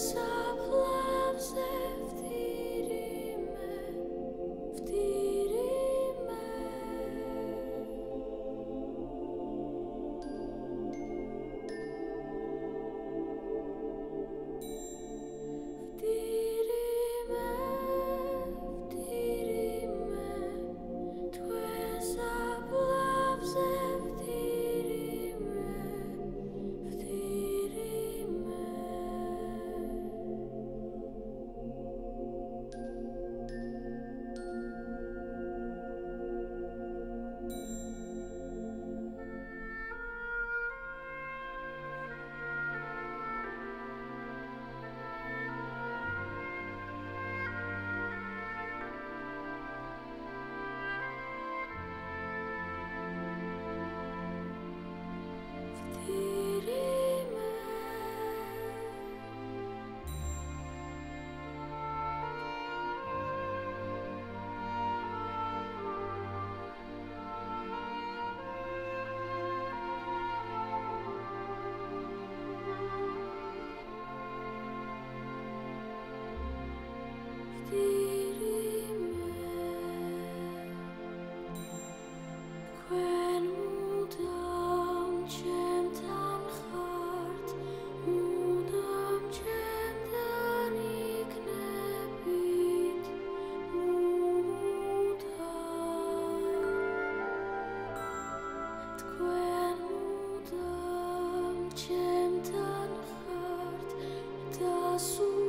Cause loves it. passo.